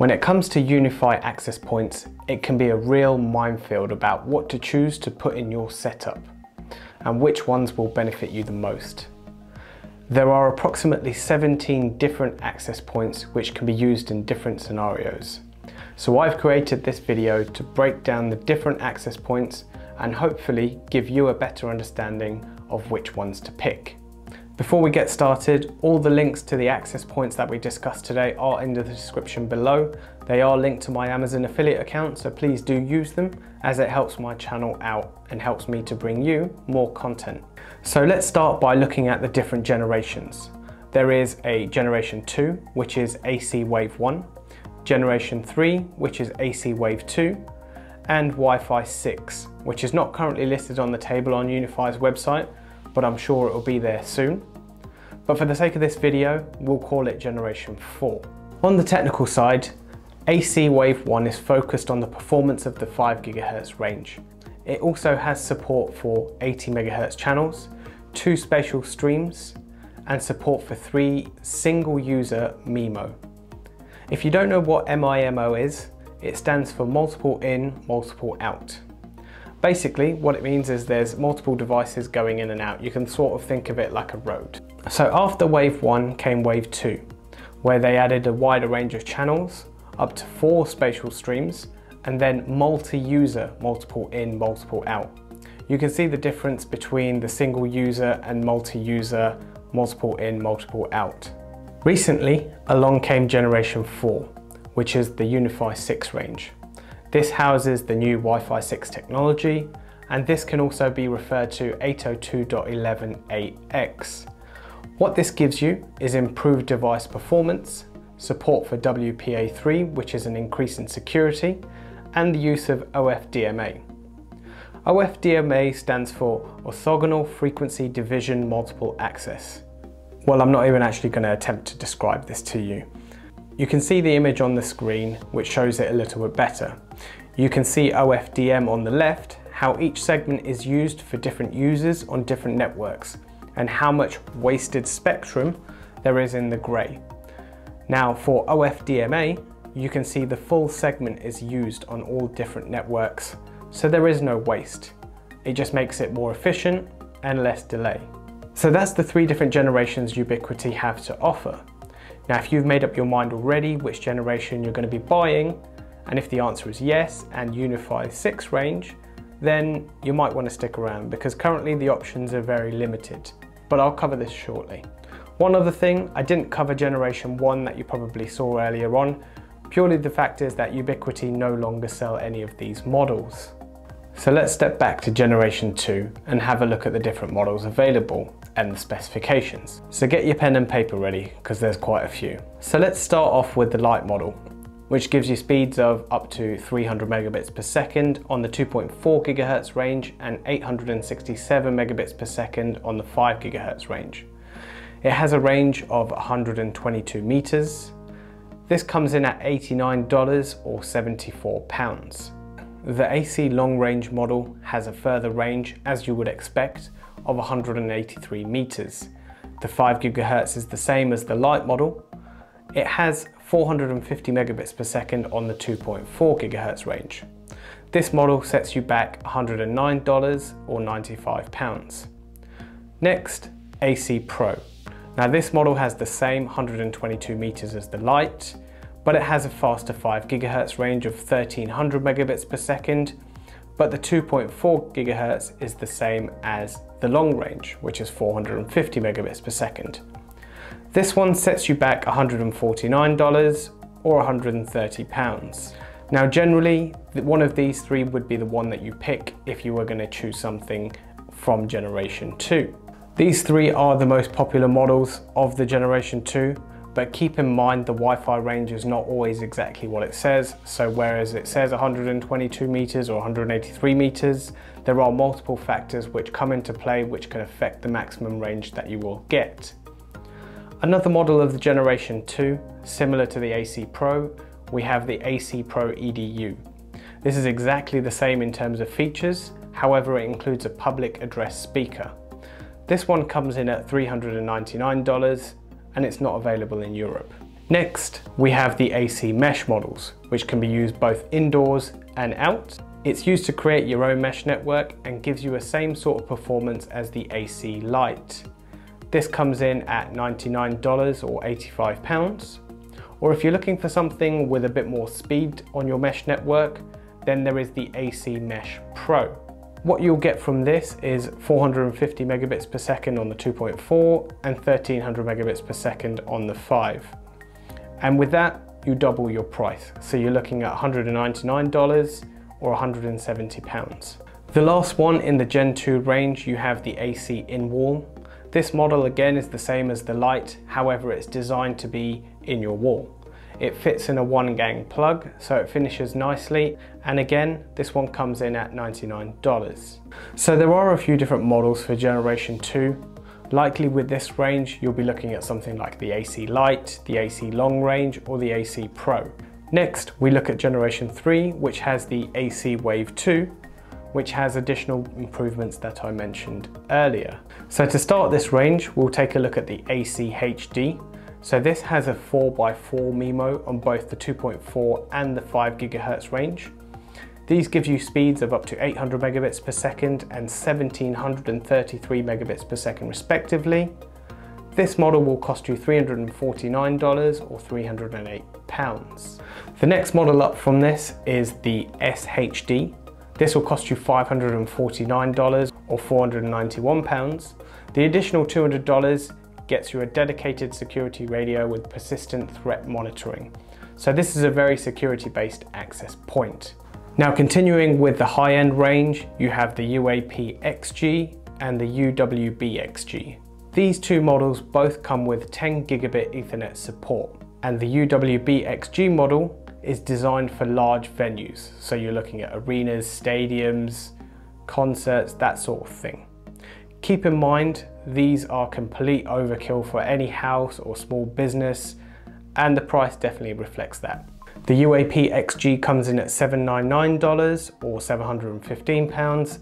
When it comes to UniFi access points, it can be a real minefield about what to choose to put in your setup and which ones will benefit you the most. There are approximately 17 different access points which can be used in different scenarios. So I've created this video to break down the different access points and hopefully give you a better understanding of which ones to pick. Before we get started, all the links to the access points that we discussed today are in the description below. They are linked to my Amazon affiliate account, so please do use them as it helps my channel out and helps me to bring you more content. So let's start by looking at the different generations. There is a generation 2, which is AC Wave 1, generation 3, which is AC Wave 2, and Wi-Fi 6, which is not currently listed on the table on UniFi's website, but I'm sure it will be there soon. But for the sake of this video, we'll call it generation 4. On the technical side, AC Wave 1 is focused on the performance of the 5 GHz range. It also has support for 80 MHz channels, two spatial streams, and support for three single user MIMO. If you don't know what MIMO is, it stands for multiple in, multiple out. Basically, what it means is there's multiple devices going in and out. You can sort of think of it like a road. So after wave one came wave two, where they added a wider range of channels, up to four spatial streams, and then multi-user, multiple in, multiple out. You can see the difference between the single user and multi-user, multiple in, multiple out. Recently, along came generation 4, which is the UniFi 6 range. This houses the new Wi-Fi 6 technology, and this can also be referred to 802.11ax. What this gives you is improved device performance, support for WPA3, which is an increase in security, and the use of OFDMA. OFDMA stands for Orthogonal Frequency Division Multiple Access. Well, I'm not even actually going to attempt to describe this to you. You can see the image on the screen, which shows it a little bit better. You can see OFDM on the left, how each segment is used for different users on different networks, and how much wasted spectrum there is in the grey. Now for OFDMA, you can see the full segment is used on all different networks, so there is no waste. It just makes it more efficient and less delay. So that's the three different generations Ubiquiti have to offer. Now, if you've made up your mind already which generation you're going to be buying, and if the answer is yes and UniFi 6 range, then you might want to stick around because currently the options are very limited, but I'll cover this shortly. One other thing, I didn't cover generation 1 that you probably saw earlier on, purely the fact is that Ubiquiti no longer sell any of these models. So let's step back to generation 2 and have a look at the different models available and the specifications. So get your pen and paper ready because there's quite a few. So let's start off with the Lite model which gives you speeds of up to 300 megabits per second on the 2.4 gigahertz range and 867 megabits per second on the 5 gigahertz range. It has a range of 122 meters. This comes in at $89 or 74 pounds. The AC long range model has a further range, as you would expect, of 183 meters. The 5 GHz is the same as the Lite model. It has 450 megabits per second on the 2.4 gigahertz range. This model sets you back $109 or 95 pounds. Next, AC Pro. Now this model has the same 122 meters as the Lite, but it has a faster 5 gigahertz range of 1300 megabits per second, but the 2.4 gigahertz is the same as the long range, which is 450 megabits per second. This one sets you back $149 or 130 pounds. Now generally, one of these three would be the one that you pick if you were going to choose something from Generation 2. These three are the most popular models of the Generation 2, but keep in mind the Wi-Fi range is not always exactly what it says. So whereas it says 122 meters or 183 meters, there are multiple factors which come into play which can affect the maximum range that you will get. Another model of the Generation 2, similar to the AC Pro, we have the AC Pro EDU. This is exactly the same in terms of features, however it includes a public address speaker. This one comes in at $399 and it's not available in Europe. Next, we have the AC mesh models, which can be used both indoors and out. It's used to create your own mesh network and gives you a same sort of performance as the AC Lite. This comes in at $99 or 85 pounds. Or if you're looking for something with a bit more speed on your mesh network, then there is the AC Mesh Pro. What you'll get from this is 450 megabits per second on the 2.4 and 1300 megabits per second on the 5. And with that, you double your price. So you're looking at $199 or 170 pounds. The last one in the Gen 2 range, you have the AC in-wall. This model again is the same as the Lite, however it's designed to be in your wall. It fits in a one gang plug, so it finishes nicely. And again, this one comes in at $99. So there are a few different models for generation two. Likely with this range, you'll be looking at something like the AC Lite, the AC Long Range, or the AC Pro. Next, we look at generation 3, which has the AC Wave 2, which has additional improvements that I mentioned earlier. So to start this range, we'll take a look at the AC HD. So this has a 4x4 MIMO on both the 2.4 and the 5 GHz range. These give you speeds of up to 800 megabits per second and 1733 megabits per second respectively. This model will cost you $349 or 308 pounds. The next model up from this is the SHD. This will cost you $549 or 491 pounds. The additional $200 gets you a dedicated security radio with persistent threat monitoring. So this is a very security based access point. Now continuing with the high-end range, you have the UAP XG and the UWB XG. These two models both come with 10 gigabit ethernet support and the UWB XG model is designed for large venues. So you're looking at arenas, stadiums, concerts, that sort of thing. Keep in mind, these are complete overkill for any house or small business and the price definitely reflects that. The UAP XG comes in at $799 or £715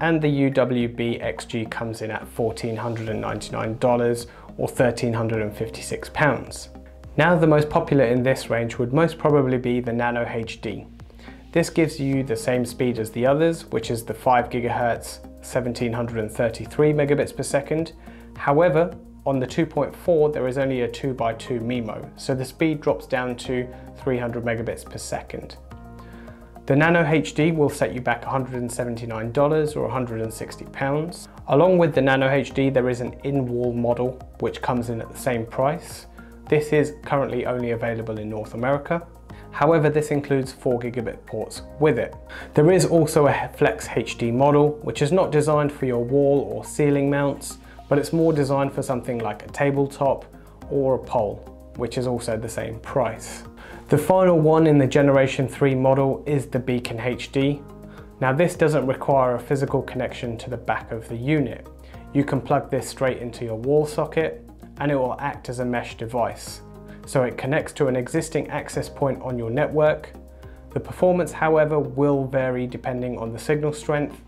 and the UWB XG comes in at $1,499 or £1,356. Now the most popular in this range would most probably be the Nano HD. This gives you the same speed as the others, which is the 5 GHz 1733 megabits per second. However, on the 2.4 there is only a 2x2 MIMO, so the speed drops down to 300 megabits per second. The Nano HD will set you back $179 or 160 pounds. Along with the Nano HD there is an in-wall model which comes in at the same price. This is currently only available in North America. However, this includes 4 gigabit ports with it. There is also a Flex HD model, which is not designed for your wall or ceiling mounts, but it's more designed for something like a tabletop or a pole, which is also the same price. The final one in the Generation 3 model is the Beacon HD. Now this doesn't require a physical connection to the back of the unit. You can plug this straight into your wall socket and it will act as a mesh device. So it connects to an existing access point on your network. The performance, however, will vary depending on the signal strength.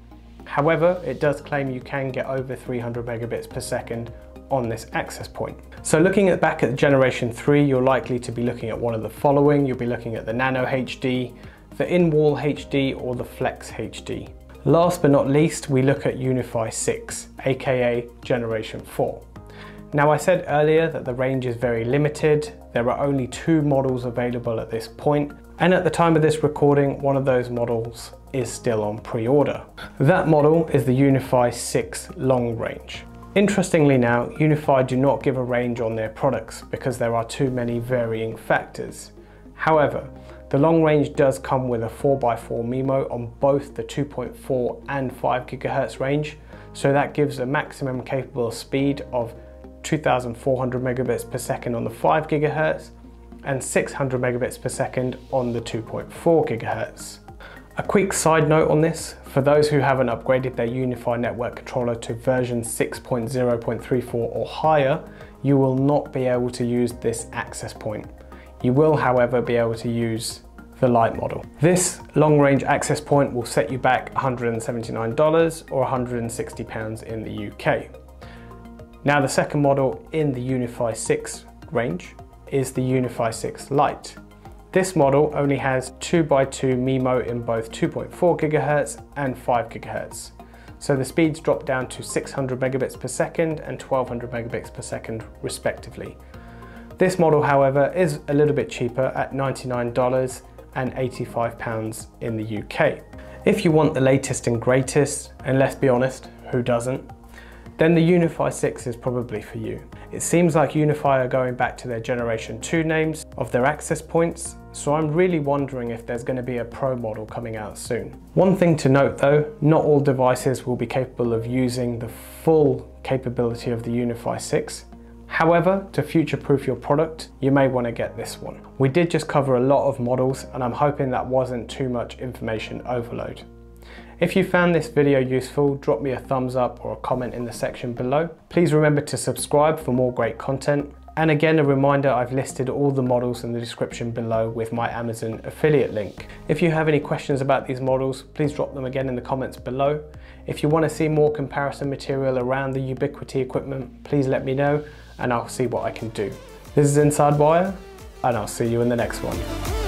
However, it does claim you can get over 300 megabits per second on this access point. So looking at back at generation 3, you're likely to be looking at one of the following. You'll be looking at the Nano HD, the in-wall HD or the Flex HD. Last but not least, we look at UniFi 6, aka generation 4. Now I said earlier that the range is very limited. There are only two models available at this point, and at the time of this recording, one of those models is still on pre-order. That model is the UniFi 6 long range. Interestingly now, UniFi do not give a range on their products because there are too many varying factors. However, the long range does come with a 4x4 MIMO on both the 2.4 and 5 GHz range, so that gives a maximum capable speed of 2400 megabits per second on the 5 gigahertz and 600 megabits per second on the 2.4 gigahertz. A quick side note on this, for those who haven't upgraded their UniFi network controller to version 6.0.34 or higher, you will not be able to use this access point. You will however be able to use the Lite model. This long range access point will set you back $179 or £160 in the UK. Now the second model in the UniFi 6 range is the UniFi 6 Lite. This model only has 2x2 MIMO in both 2.4 GHz and 5 GHz. So the speeds drop down to 600 megabits per second and 1200 megabits per second respectively. This model, however, is a little bit cheaper at $99 and £85 in the UK. If you want the latest and greatest, and let's be honest, who doesn't? Then the UniFi 6 is probably for you. It seems like UniFi are going back to their generation 2 names of their access points, so I'm really wondering if there's going to be a Pro model coming out soon. One thing to note though, not all devices will be capable of using the full capability of the UniFi 6, However, to future-proof your product, you may want to get this one. We did just cover a lot of models and I'm hoping that wasn't too much information overload. If you found this video useful, drop me a thumbs up or a comment in the section below. Please remember to subscribe for more great content. And again, a reminder, I've listed all the models in the description below with my Amazon affiliate link. If you have any questions about these models, please drop them again in the comments below. If you want to see more comparison material around the Ubiquiti equipment, please let me know and I'll see what I can do. This is Inside Wire, and I'll see you in the next one.